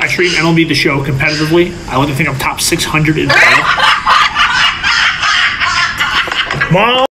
I stream MLB The Show competitively. I like to think I'm top 600 in the world. Mom.